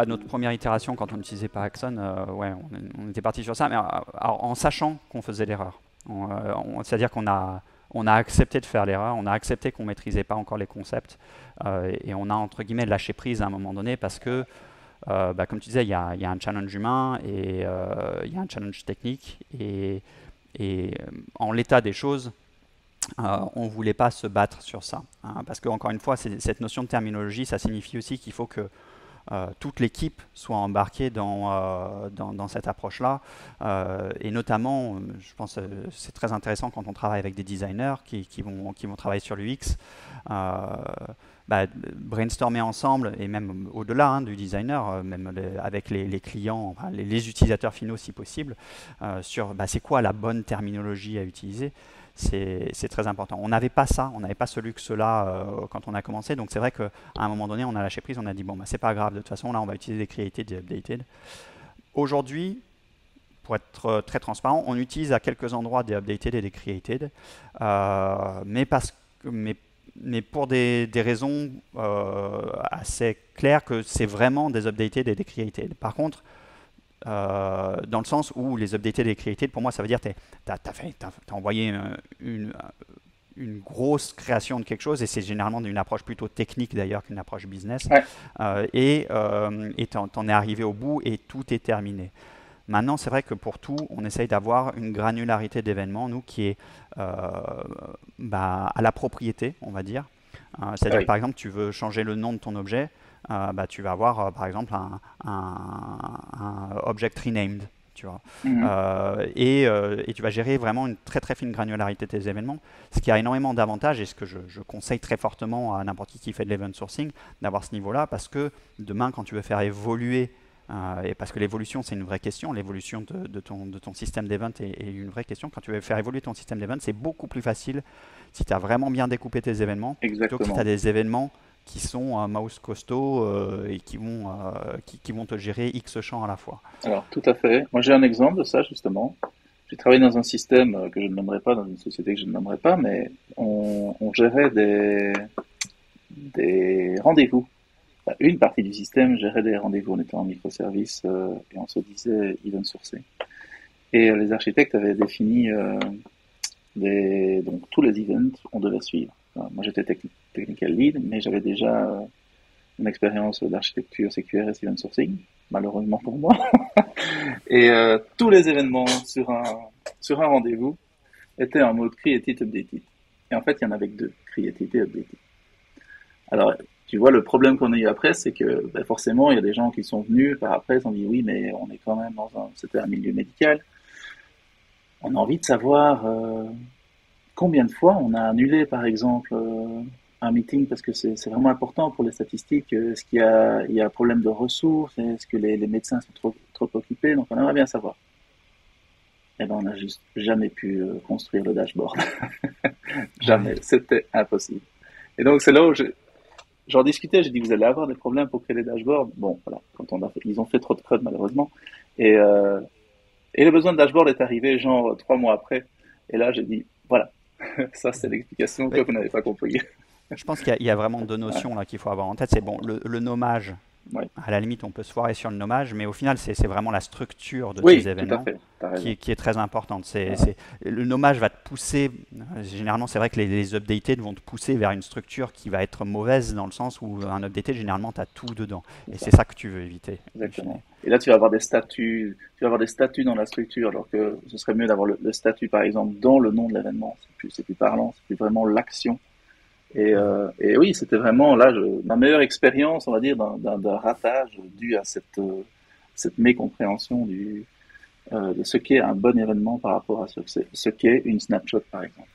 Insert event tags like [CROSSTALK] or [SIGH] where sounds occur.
bah, notre première itération, quand on n'utilisait pas Axon, ouais, on, était parti sur ça, mais en sachant qu'on faisait l'erreur. C'est-à-dire qu'on a, on a accepté de faire l'erreur, on a accepté qu'on ne maîtrisait pas encore les concepts, et on a, entre guillemets, lâché prise à un moment donné parce que euh, bah, comme tu disais, il y, a, un challenge humain et euh, il y a un challenge technique. Et, euh, en l'état des choses, on ne voulait pas se battre sur ça. Hein, parce que, encore une fois, cette notion de terminologie, ça signifie aussi qu'il faut que toute l'équipe soit embarquée dans, dans, cette approche-là. et notamment, je pense que c'est très intéressant quand on travaille avec des designers qui, vont, travailler sur l'UX. Bah, brainstormer ensemble, et même au-delà hein, du designer, euh, même avec les, clients, les, utilisateurs finaux si possible, euh, sur bah, c'est quoi la bonne terminologie à utiliser. C'est très important. On n'avait pas ça, on n'avait pas ce luxe-là euh, quand on a commencé. Donc c'est vrai qu'à un moment donné, on a lâché prise, on a dit bon, bah, c'est pas grave, de toute façon, là, on va utiliser des created, des updated. Aujourd'hui, pour être très transparent, on utilise à quelques endroits des updated et des created, que mais pour des, raisons euh, assez claires que c'est vraiment des updated et des created. Par contre, euh, dans le sens où les updated et created, pour moi, ça veut dire que tu as, envoyé une, une, grosse création de quelque chose, et c'est généralement une approche plutôt technique d'ailleurs qu'une approche business, euh, et tu en, en, es arrivé au bout et tout est terminé. Maintenant, c'est vrai que pour tout, on essaye d'avoir une granularité d'événements, nous, qui est euh, bah, à la propriété, on va dire. Euh, c'est-à-dire, par exemple, tu veux changer le nom de ton objet, euh, bah, tu vas avoir, par exemple, un, object renamed. Tu vois. Mhm. et, tu vas gérer vraiment une très très fine granularité de tes événements, ce qui a énormément d'avantages et ce que je, je conseille très fortement à n'importe qui qui fait de l'event sourcing, d'avoir ce niveau-là, parce que demain, quand tu veux faire évoluer euh, et parce que l'évolution, c'est une vraie question. L'évolution de, ton, de ton système d'event est, est, une vraie question. Quand tu veux faire évoluer ton système d'event, c'est beaucoup plus facile si tu as vraiment bien découpé tes événements, Exactement. plutôt que si tu as des événements qui sont un mouse costaud euh, et qui vont, euh, qui, vont te gérer X champs à la fois. Alors, tout à fait. Moi, j'ai un exemple de ça, justement. J'ai travaillé dans un système que je ne nommerai pas, dans une société que je ne nommerai pas, mais on, gérait des, des rendez-vous une partie du système gérait des rendez-vous. On était en microservice euh, et on se disait event sourcé. Et les architectes avaient défini donc tous les events on devait suivre. Moi j'étais technical lead, mais j'avais déjà une expérience d'architecture CQRS event sourcing, malheureusement pour moi. [LAUGHS] et tous les événements sur un sur un rendez-vous étaient en mode created updated. Et en fait, il y en avait que deux, created et updated. Alors, tu vois, le problème qu'on a eu après, c'est que ben, forcément, il y a des gens qui sont venus par après, ils ont dit oui, mais on est quand même dans un, c'était un milieu médical. On a envie de savoir euh, combien de fois on a annulé, par exemple, euh, un meeting parce que c'est, vraiment important pour les statistiques. Est-ce qu'il y a, il y a un problème de ressources Est-ce que les, les, médecins sont trop, trop occupés Donc, on aimerait bien savoir. Eh ben, on n'a juste jamais pu euh, construire le dashboard. [LAUGHS] jamais. C'était impossible. Et donc, c'est là où je, j'en discutais, j'ai dit vous allez avoir des problèmes pour créer les dashboards. Bon, voilà, quand on a ils ont fait trop de code malheureusement. Et, euh, et le besoin de dashboard est arrivé genre trois mois après. Et là, j'ai dit voilà, [LAUGHS] ça c'est l'explication que vous n'avez pas compris. Je pense qu'il y, a vraiment deux notions là qu'il faut avoir en tête. C'est bon, le, le nommage à la limite, on peut se foirer sur le nommage, mais au final, c'est vraiment la structure de ces événements qui, qui, est très importante. Le nommage va te pousser, généralement, c'est vrai que les, les, updated vont te pousser vers une structure qui va être mauvaise dans le sens où un updated, généralement, tu as tout dedans. Et c'est ça que tu veux éviter. Exactement. Et là, tu vas avoir des statuts, tu vas avoir des statuts dans la structure, alors que ce serait mieux d'avoir le, statut, par exemple, dans le nom de l'événement. C'est plus, plus parlant, c'est plus vraiment l'action et, euh, oui, c'était vraiment là je, ma meilleure expérience, on va dire, d'un ratage dû à cette, euh, cette mécompréhension euh, de ce qu'est un bon événement par rapport à ce, ce qu'est une snapshot, par exemple.